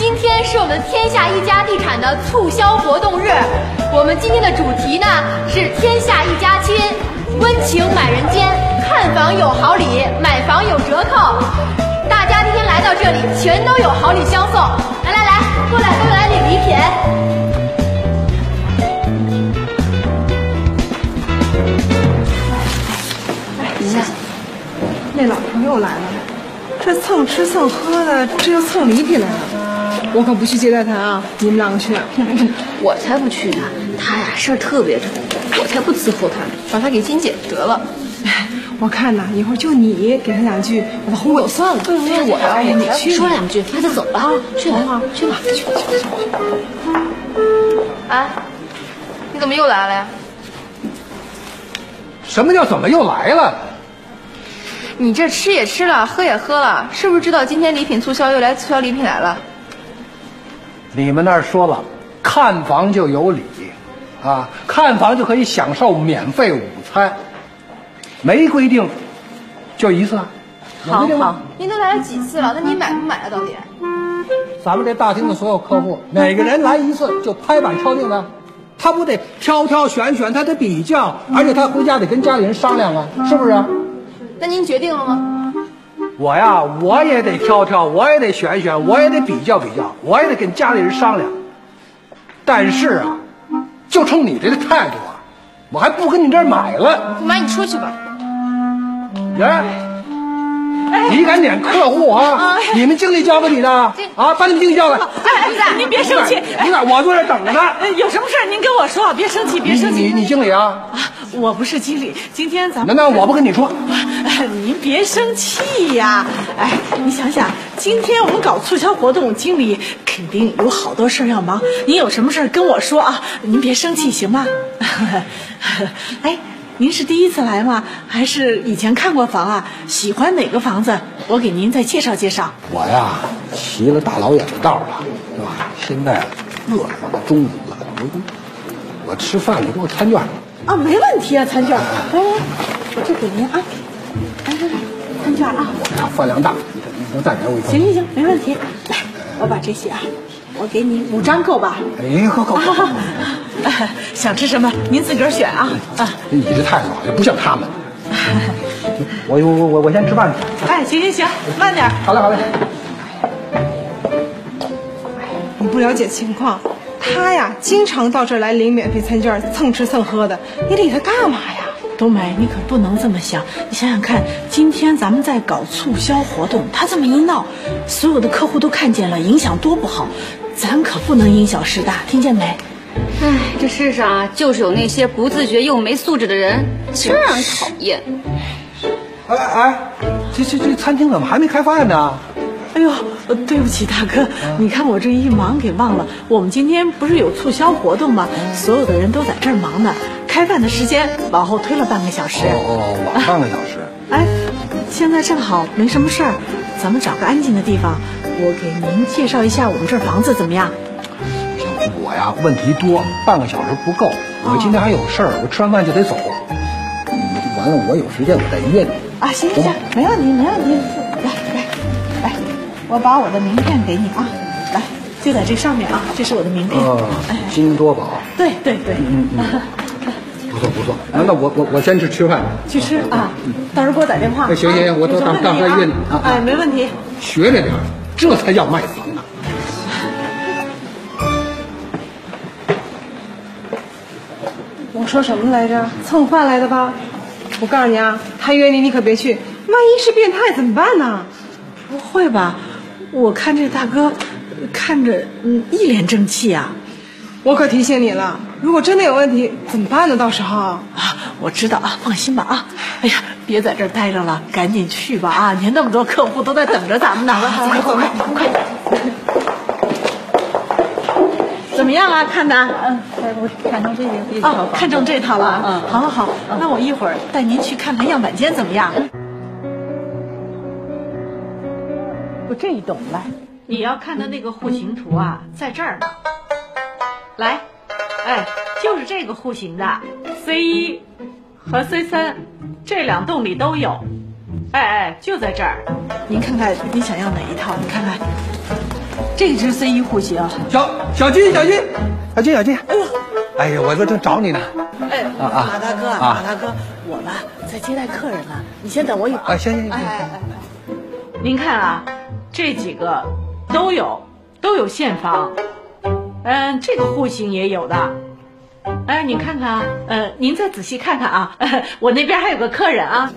今天是我们天下一家地产的促销活动日，我们今天的主题呢是天下一家亲，温情满人间，看房有好礼，买房有折扣。大家今天来到这里，全都有好礼相送。来来来，过来过来领礼品。那老头又来了，这蹭吃蹭喝的，这又蹭礼品来了。我可不去接待他啊！你们两个去。我才不去呢，他呀事儿特别多，我才不伺候他呢，把他给金姐得了。我看呐，一会儿就你给他两句，把他轰走算了。对对，我呀，哎你去说两句，他就走了啊。去吧，去吧，去吧。哎，你怎么又来了呀？什么叫怎么又来了？你这吃也吃了，喝也喝了，是不是知道今天礼品促销又来促销礼品来了？你们那儿说了，看房就有礼，啊，看房就可以享受免费午餐，没规定，就一次啊。有规定吗？您都来了几次了？那你买不买啊？到底？咱们这大厅的所有客户，每个人来一次就拍板敲定的，他不得挑挑选选，他得比较，而且他回家得跟家里人商量啊，是不是啊？那您决定了吗？我呀，我也得挑挑，我也得选选，我也得比较比较，我也得跟家里人商量。但是啊，就冲你这个态度啊，我还不跟你这儿买了。不买你出去吧。人，你敢撵客户啊？你们经理交给你的啊？把你们经理叫来。哎，您别生气，你看我坐这儿等着呢。呃有什么事儿您跟我说，别生气，别生气。你你经理啊？我不是经理，今天咱们难道我不跟你说？哎 您别生气呀！哎，你想想，今天我们搞促销活动，经理肯定有好多事儿要忙。您有什么事儿跟我说啊？您别生气，行吗？哎，您是第一次来吗？还是以前看过房啊？喜欢哪个房子？我给您再介绍介绍。我呀，骑了大老远的道了，是吧？现在饿了，中午了，我我吃饭，你给我餐券。啊，没问题啊，餐券。来来，我这给您啊。来啊。我呀饭量大，你你能再给我一份？行行行，没问题。来，我把这些啊，我给你五张够吧？哎，好好好好。想吃什么您自个儿选啊啊！你这态度啊，就不像他们。我我我我我先吃饭去。哎，行行行，慢点。好嘞好嘞。你不了解情况，他呀经常到这儿来领免费餐券，蹭吃蹭喝的。你理他干嘛呀？冬梅，你可不能这么想。你想想看，今天咱们在搞促销活动，他这么一闹，所有的客户都看见了，影响多不好。咱可不能因小失大，听见没？唉，这世上啊，就是有那些不自觉又没素质的人，真让人讨厌。哎哎，这这这餐厅怎么还没开饭呢？哎呦，呃对不起大哥，你看我这一忙给忘了，我们今天不是有促销活动吗？所有的人都在这儿忙呢，开饭的时间往后推了半个小时。哦哦，晚半个小时。哎，现在正好没什么事儿，咱们找个安静的地方，我给您介绍一下我们这儿房子怎么样？我呀问题多，半个小时不够。我今天还有事儿，我吃完饭就得走。完了，我有时间我再约你。啊，行行行，没问题，没问题。来来来，我把我的名片给你啊，来，就在这上面啊，这是我的名片。哦哎，金多宝，对对对，嗯嗯，不错不错。那那我我我先去吃饭去。去吃啊，到时候给我打电话。哎行行行我到时候约你啊哎，没问题。学着点儿，这才叫卖房呢。我说什么来着？蹭饭来的吧？我告诉你啊，他约你，你可别去，万一是变态怎么办呢？不会吧？我看这大哥看着嗯一脸正气啊。我可提醒你了，如果真的有问题怎么办呢？到时候啊，我知道啊，放心吧啊！哎呀，别在这儿待着了，赶紧去吧啊！您那么多客户都在等着咱们呢，快快快快！怎么样啊？看的？嗯，我看中这个这哦，看中这套了啊！嗯，好好好，那我一会儿带您去看看样板间怎么样？我这一懂了，你要看的那个户型图啊，在这儿呢。来，哎，就是这个户型的，C 一和 C 三这两栋里都有。哎哎，就在这儿。您看看，您想要哪一套？你看看，这个是 C 一户型。小小金，小金，小金，小金。哎呦，哎呀，我这正找你呢。哎，啊啊马大哥，啊马大哥，我吧在接待客人呢，你先等我一会儿。啊，行行行哎。哎哎，您看啊，这几个都有都有现房，嗯，这个户型也有的。哎，你看看啊，呃，您再仔细看看啊，我那边还有个客人啊。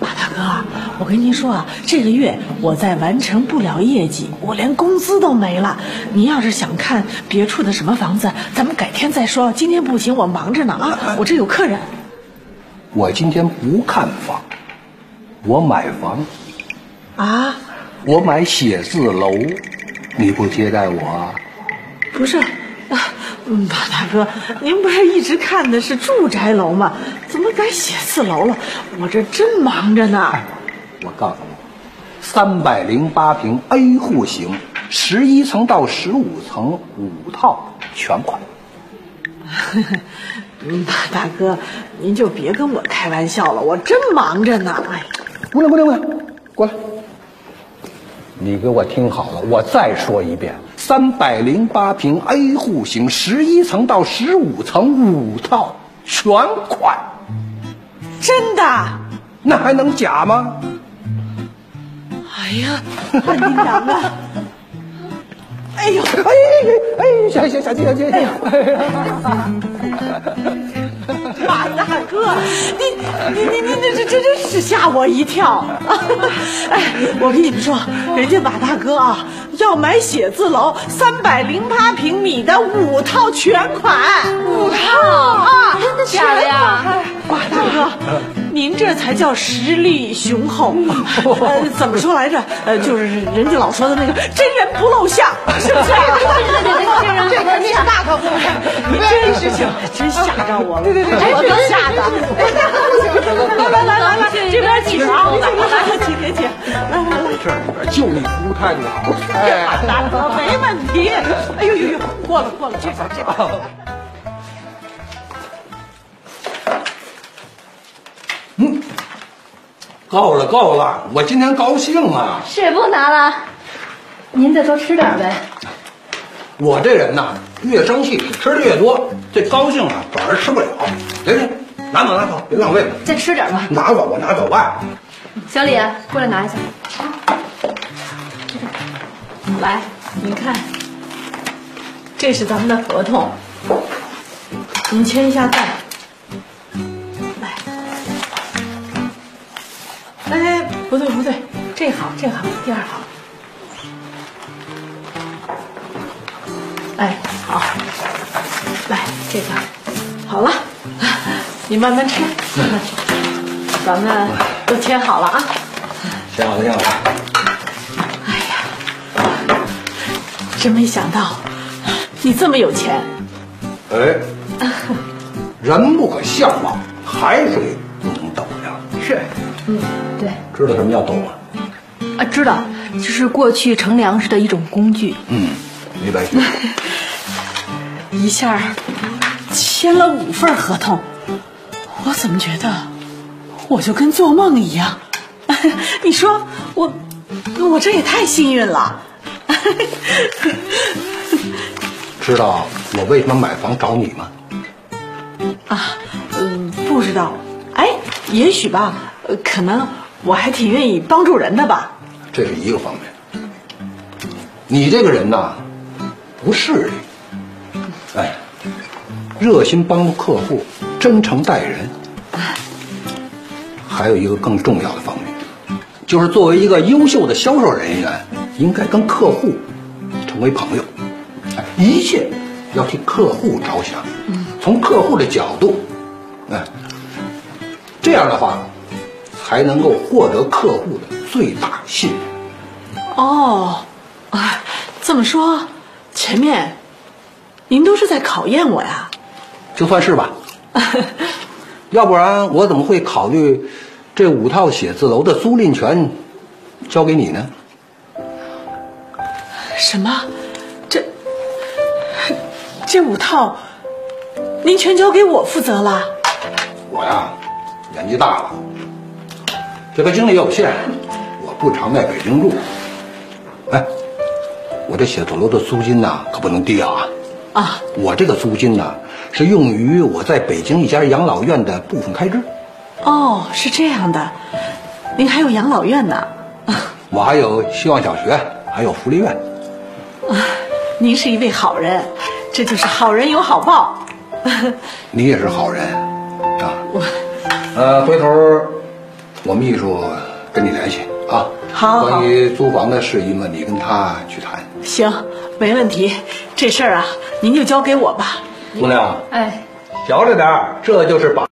马大哥，我跟您说啊，这个月我再完成不了业绩，我连工资都没了。您要是想看别处的什么房子，咱们改天再说。今天不行，我忙着呢啊，我这有客人。我今天不看房，我买房，啊，我买写字楼，你不接待我啊？不是，啊，嗯，马大哥，您不是一直看的是住宅楼吗？怎么改写字楼了？我这真忙着呢。我告诉你，三百零八平 A 户型，十一层到十五层五套全款。嗯，马大哥，您就别跟我开玩笑了，我真忙着呢。哎，姑娘，姑娘，姑娘，过来！你给我听好了，我再说一遍：三百零八平 A 户型，十一层到十五层五套全款，真的？那还能假吗？哎呀，那您娘啊！哎呦，哎哎哎，小小小姐小姐，哎呀，马大哥，你你你你这这这真是吓我一跳！哎，我跟你们说，人家马大哥啊，要买写字楼三百零八平米的五套全款，五套啊，真的假的呀？马大哥，您这才叫实力雄厚。呃，怎么说来着？呃，就是人家老说的那个真人不露相，是不是？对对对，这人这肯定是大客户，你真是行，真吓着我了。对对对，我都吓的。来来来来来，这边请啊，来来请请请，来来来，这里边就你服务态度好，哎，大哥没问题。哎呦呦呦，过了过了，这边这边。够了够了，我今天高兴啊！是不拿了，您再多吃点呗。我这人呐，越生气吃的越多，这高兴啊反而吃不了。给你，拿走拿走，别浪费了。再吃点吧。拿走吧，拿走吧。小李，过来拿一下。来，你看，这是咱们的合同，您签一下字。哎，不对不对，这好这好，第二好。哎，好，来这个，好了，你慢慢吃，咱们都签好了啊。行了行了，哎呀，真没想到你这么有钱。哎，人不可相貌，海水不能斗量。是，嗯，对知道什么叫斗吗？啊，知道，就是过去盛粮食的一种工具。嗯，没白学。一下签了五份合同，我怎么觉得我就跟做梦一样？你说我我这也太幸运了。知道我为什么买房找你吗？啊，嗯，不知道，哎，也许吧，可能我还挺愿意帮助人的吧。这是一个方面。你这个人呐，不势利，哎，热心帮助客户，真诚待人。还有一个更重要的方面，就是作为一个优秀的销售人员，应该跟客户成为朋友，哎，一切要替客户着想，从客户的角度，哎，这样的话，才能够获得客户的最大信任。哦，啊，这么说，前面您都是在考验我呀？就算是吧，要不然我怎么会考虑这五套写字楼的租赁权交给你呢？什么？这这五套，您全交给我负责了？我呀，年纪大了，这个精力有限，我不常在北京住，哎，我这写字楼的租金呐，可不能低啊！啊，我这个租金呢，是用于我在北京一家养老院的部分开支。哦，是这样的，您还有养老院呢。我还有希望小学，还有福利院。啊，您是一位好人，这就是好人有好报。你也是好人，啊。我，呃，回头我秘书跟你联系啊。好。关于租房的事宜嘛，你跟他去谈。行，没问题。这事儿啊，您就交给我吧。姑娘，哎，小着点儿这就是把。